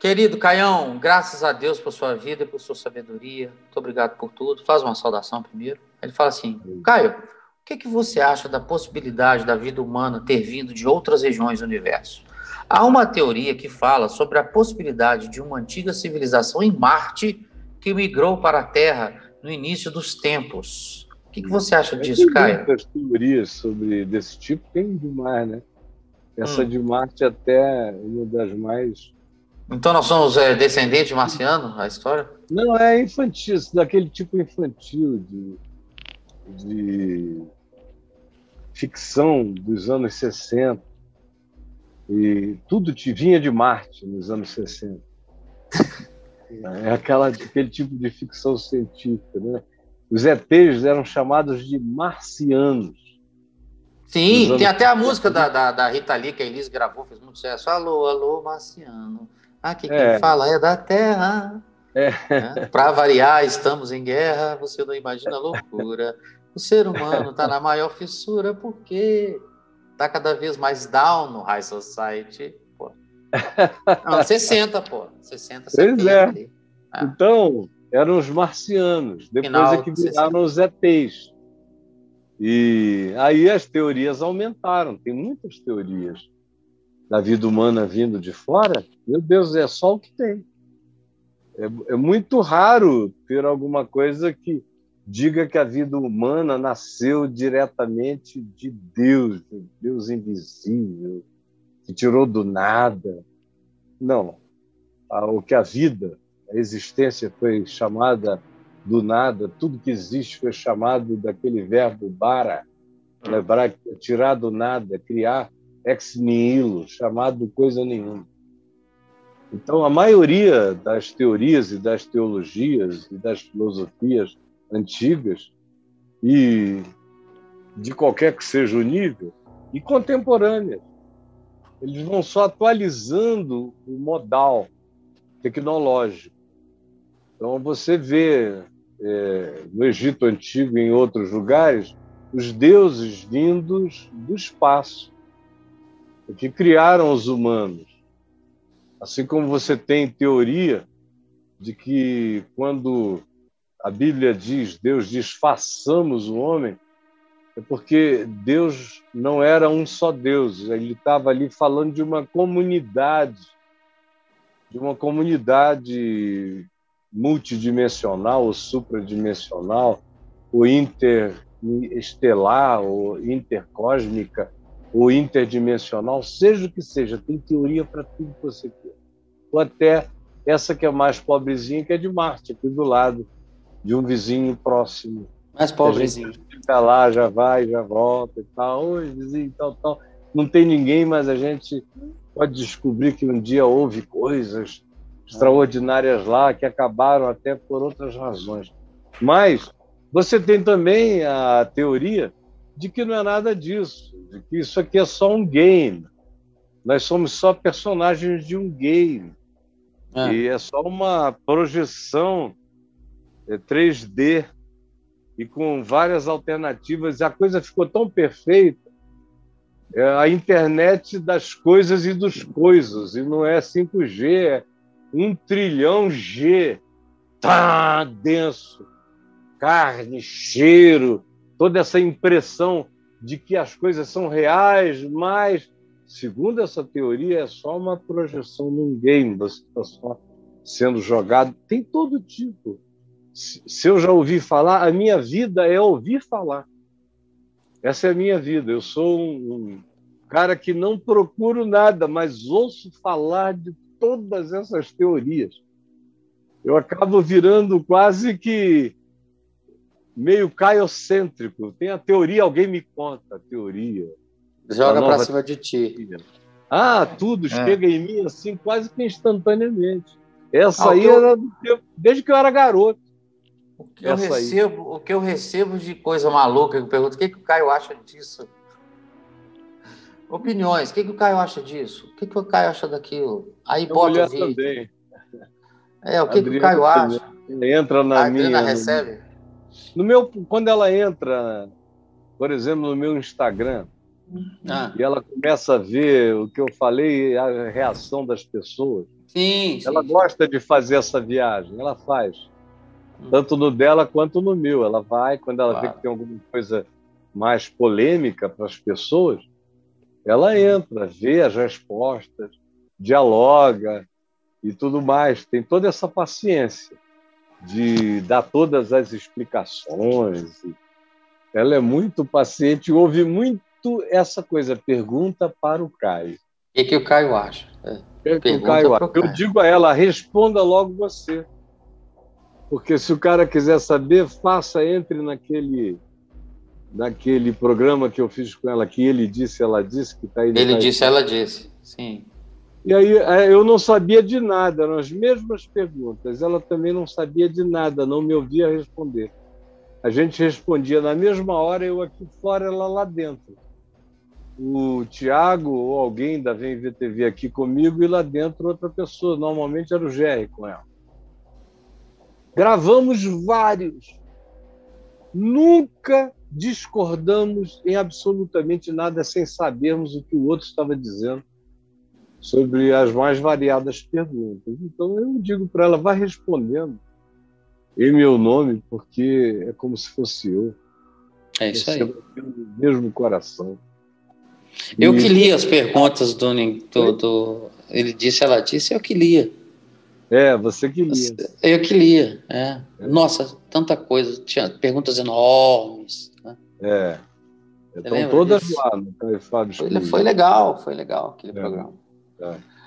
Querido Caião, graças a Deus por sua vida e por sua sabedoria. Muito obrigado por tudo. Faz uma saudação primeiro. Ele fala assim: Caio, o que, que você acha da possibilidade da vida humana ter vindo de outras regiões do universo? Há uma teoria que fala sobre a possibilidade de uma antiga civilização em Marte que migrou para a Terra no início dos tempos. O que, que você acha disso, tem Caio? Muitas teorias sobre desse tipo tem demais, né? Essa hum. de Marte até uma das mais então nós somos é, descendentes de marciano, a história? Não, é infantil, daquele tipo infantil de, de ficção dos anos 60. E tudo te vinha de Marte nos anos 60. É aquela, aquele tipo de ficção científica. Né? Os ETs eram chamados de marcianos. Sim, tem até a música da, da, da Rita Lee que a Elis gravou, fez muito sucesso. Alô, alô, marciano. Aqui quem é. fala é da terra. É. Né? Para variar, estamos em guerra, você não imagina a loucura. O ser humano está na maior fissura porque está cada vez mais down no High Society. Pô. Não, 60, pô. 60, 70. Pois é. Ah. Então, eram os marcianos. Depois Final é que viraram os ETs. E aí as teorias aumentaram. Tem muitas teorias da vida humana vindo de fora, meu Deus, é só o que tem. É, é muito raro ter alguma coisa que diga que a vida humana nasceu diretamente de Deus, de Deus invisível, que tirou do nada. Não. O que a vida, a existência foi chamada do nada, tudo que existe foi chamado daquele verbo bara, lembrar, tirar do nada, criar ex nihilo, chamado coisa nenhuma. Então, a maioria das teorias e das teologias e das filosofias antigas e de qualquer que seja o nível e contemporâneas, eles vão só atualizando o modal tecnológico. Então, você vê é, no Egito Antigo e em outros lugares os deuses vindos do espaço que criaram os humanos. Assim como você tem teoria de que quando a Bíblia diz, Deus diz, façamos o homem, é porque Deus não era um só Deus, ele estava ali falando de uma comunidade, de uma comunidade multidimensional ou supradimensional, ou interestelar, ou intercósmica, ou interdimensional, seja o que seja, tem teoria para tudo que você quer. Ou até essa que é mais pobrezinha, que é de Marte, aqui do lado, de um vizinho próximo. Mais pobrezinho. Fica lá, já vai, já volta e tal. Oi, vizinho, tal, tal. Não tem ninguém, mas a gente pode descobrir que um dia houve coisas extraordinárias lá que acabaram até por outras razões. Mas você tem também a teoria de que não é nada disso, de que isso aqui é só um game. Nós somos só personagens de um game. É. E é só uma projeção 3D é, e com várias alternativas. A coisa ficou tão perfeita. É a internet das coisas e dos coisas. E não é 5G, é um trilhão G. Tá denso. Carne, cheiro, toda essa impressão de que as coisas são reais, mas, segundo essa teoria, é só uma projeção num game, você está só sendo jogado. Tem todo tipo. Se eu já ouvi falar, a minha vida é ouvir falar. Essa é a minha vida. Eu sou um, cara que não procuro nada, mas ouço falar de todas essas teorias. Eu acabo virando quase que meio caiocêntrico. Tem a teoria, alguém me conta a teoria. Joga para cima de ti. Ah, tudo é. chega em mim assim quase que instantaneamente. Essa ah, aí eu... era desde que eu era garoto. O que, eu recebo, o que eu recebo de coisa maluca, eu pergunto o que, que o Caio acha disso? Opiniões, o que, que o Caio acha disso? O que, que o Caio acha daquilo? Aí eu bota o vídeo. Também. É, o que, que o Caio acha? Entra na a minha. recebe? No meu, quando ela entra, por exemplo, no meu Instagram, ah. e ela começa a ver o que eu falei, a reação das pessoas. Sim, Ela sim. gosta de fazer essa viagem, ela faz. Hum. Tanto no dela quanto no meu. Ela vai, quando ela claro. vê que tem alguma coisa mais polêmica para as pessoas, ela entra, vê as respostas, dialoga e tudo mais. Tem toda essa paciência de dar todas as explicações. Ela é muito paciente, ouve muito essa coisa, pergunta para o Caio. O que, que o Caio acha? É. Que o Caio acha. Eu digo a ela, responda logo você. Porque se o cara quiser saber, faça, entre naquele naquele programa que eu fiz com ela, que ele disse, ela disse, que está aí. Ele disse, ela disse, sim. E aí é, eu não sabia de nada, eram as mesmas perguntas. Ela também não sabia de nada, não me ouvia responder. A gente respondia na mesma hora, eu aqui fora, ela lá dentro. O Tiago ou alguém da VMVTV aqui comigo e lá dentro outra pessoa. Normalmente era o Jerry com ela. Gravamos vários. Nunca discordamos em absolutamente nada sem sabermos o que o outro estava dizendo sobre as mais variadas perguntas. Então eu digo para ela, vá respondendo em meu nome, porque é como se fosse eu. É isso aí. mesmo coração. Eu e... que li as perguntas do, do, do, Ele disse, ela disse, eu que lia. É, você que lia. Eu que lia, é. é. Nossa, tanta coisa. Tinha perguntas enormes. Né? É. Estão todas disso? lá no Fábio foi, foi legal, foi legal aquele é. programa. É.